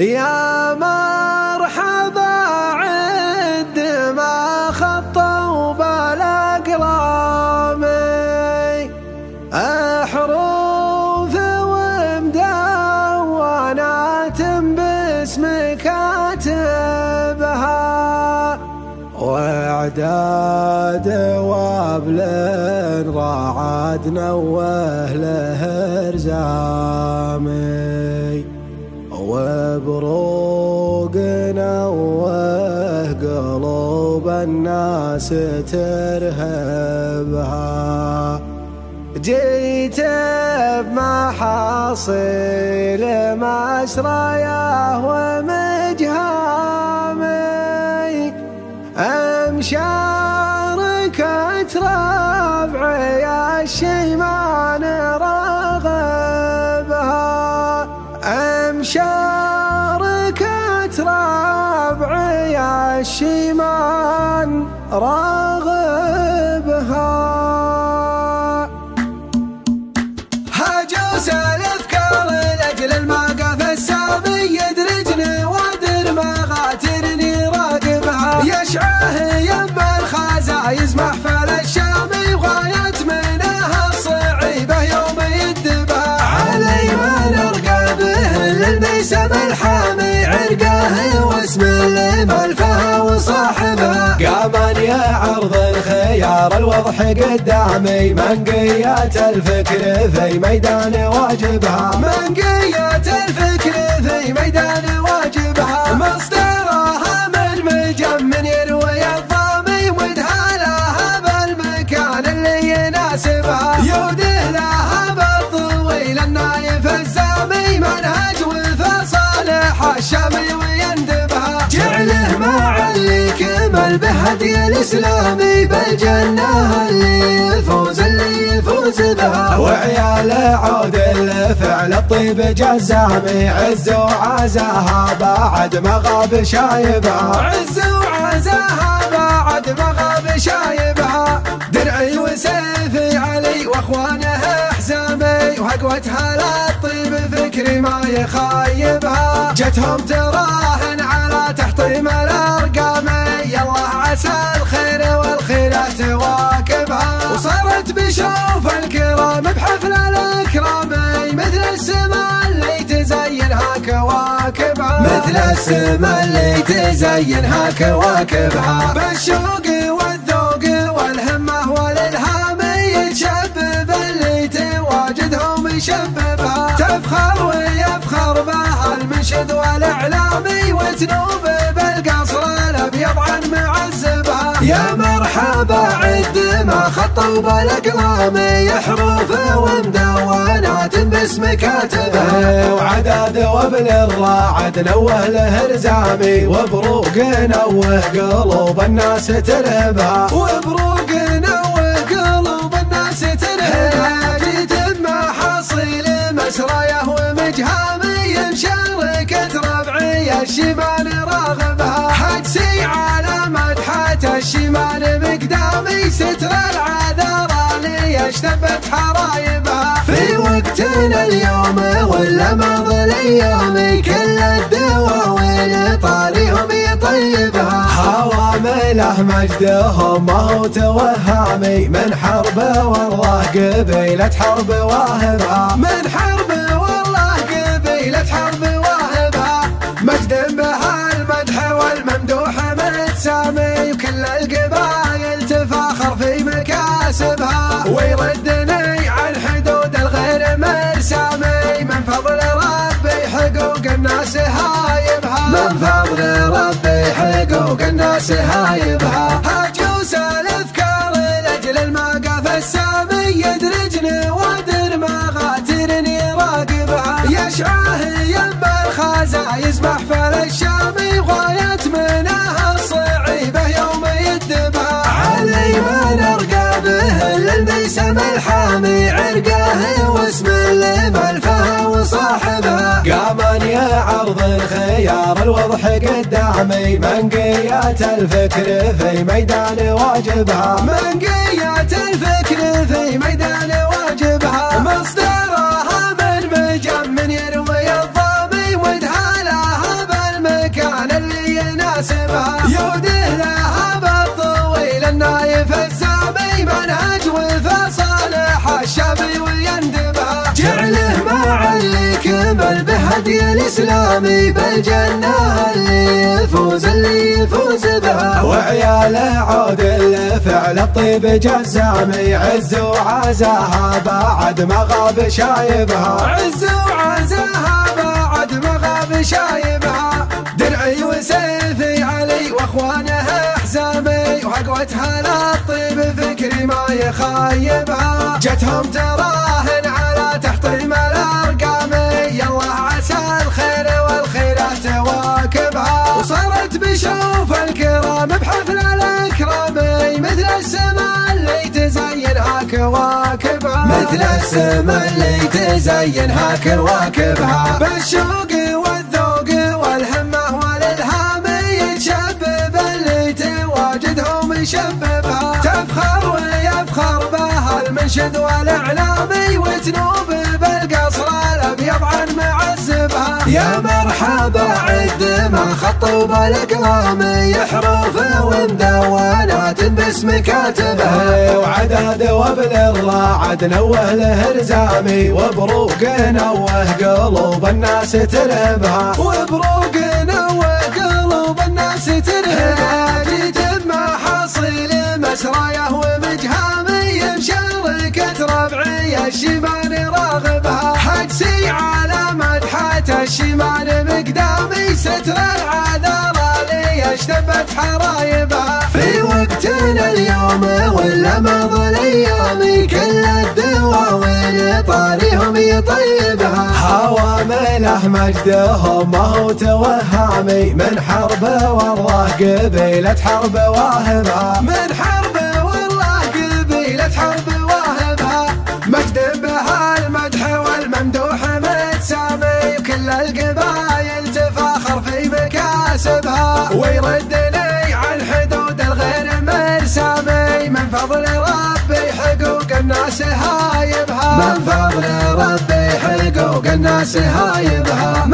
يا مرحبا عد ما خطوا بالاقلام احرف ومدونات باسم كاتبها وإعداد وأبل راعد نوه له ارزامي وبروق نوه قلوب الناس ترهبها. جيت بمحاصيل مسراياه ومجهامي أمشاركة ربعي الشيمان الشيمان راغبها. هجوس الافكار لاجل الموقف السامي يدرجني ودر مغاترني راقبها. يشعه يم الخزايز محفل الشامي غاية منها الصعيبة يوم يدبها علي ما نرقى به للميسم الحامي عرقه واسم الملفه وصاحبها قاما يا عرض الخيار الوضح قدامي. منقيات الفكر في ميدان واجبها. منقيات الفكر في ميدان واجبها. مصدرها من مجمن يروي الضامي ودهالها بالمكان اللي يناسبها. يوده لها بالطويل النايف الزامي. منهج وفصالح الشامي ويندبها مع اللي كمل بهدي الاسلامي بالجنه اللي يفوز اللي يفوز بها. وعيال عود الفعل الطيب جزامي عز وعزاها بعد ما غاب شايبها. عز وعزاها بعد ما غاب شايبها. درعي وسيفي علي واخوانها حزامي وهقوتها للطيب فكري ما يخايبها. جتهم على تحطيم الأرقام يلا عسى الخير والخيرات تواكبها. وصارت بشوف الكرام بحفل الأكرام مثل السماء اللي تزينها كواكبها. مثل السماء اللي تزينها كواكبها. بالشوق والذوق والهمه والإلهام يتشبب اللي تواجدهم يشببها. تفخر ويفخر بها المنشد والاعلامي وتنوب يا مرحبا عد ما خطوا بالاقلام يحروف ومدونات باسم كاتبها وعداد وابن الراعد نوه له ارزامي وبروق نوه قلوب الناس ترهبها وبروق نوه قلوب الناس ترهبها جيت بمحاصيل مسرايه ومجهامي مشاركة ربعي الشمال راغبها حجسي على الشمال مقدامي ستر العذارى ليشتبت حرايبها. في وقتنا اليوم ولا ماضي الأيام كل الدواوين طاريهم يطيبها. حوامله مجدهم ما هو توهامي. من حرب والله قبيلة حرب واهبها من حرب والله قبيلة حرب واهبها مجد بها المدح والممدوح متسامي وكل القبايل تفاخر في مكاسبها. ويردني عن حدود الغير مرسامي. من فضل ربي حقوق الناس هايبها من فضل ربي حقوق الناس هايبها أرض الخيار الوضح قدامي من منقيات الفكر في ميدان واجبها. من منقيات الفكر في ميدان واجبها. مصدرها من مجم من يروي الضامي وادهالها بالمكان اللي يناسبها. يودي الهادي الإسلامي بالجنة اللي يفوز اللي يفوز بها. وعياله عود الفعل الطيب جزامي عز وعزاها بعد ما غاب شايبها. عز وعزاها بعد ما غاب شايبها. درعي وسيفي علي واخوانها حزامي وحقوتها للطيب فكري ما يخايبها. جتهم تراهن عسى الخير والخيرات تواكبها وصارت بشوف الكرام بحفل الأكرام. مثل السماء اللي تزينها كواكبها مثل السماء اللي تزينها كواكبها بالشوق والذوق والهمه والإلهام يتشبب. اللي تواجدهم يشببها. تفخر ويفخر بها المنشد والاعلامي وتنوب. معزبها يا مرحبا عد ما خطوا بالاقلام حروف ومدونات باسم كاتبها وعداد وابن الراعد نوه له رزامي وبروق نوه قلوب الناس ترهبها وبروق نوه قلوب الناس ترهبها جيت بمحاصيل مسرايه ومجهامي بشركة ربعي الشمال راغبها حجسي على الشمال مقدامي ستر العذر لي اشتبت حرايبها في وقتنا اليوم ولا مضى الأيام كل الدواوين طاريهم يطيبها. حوامله مجدهم ما هو توهامي من حرب والله قبيلة حرب واهبها من حرب وكل القبايل تفاخر في مكاسبها ويردني عن حدود الغير مرسامي. من فضل ربي حقوق الناس هايبها. من فضل ربي حقوق الناس هايبها.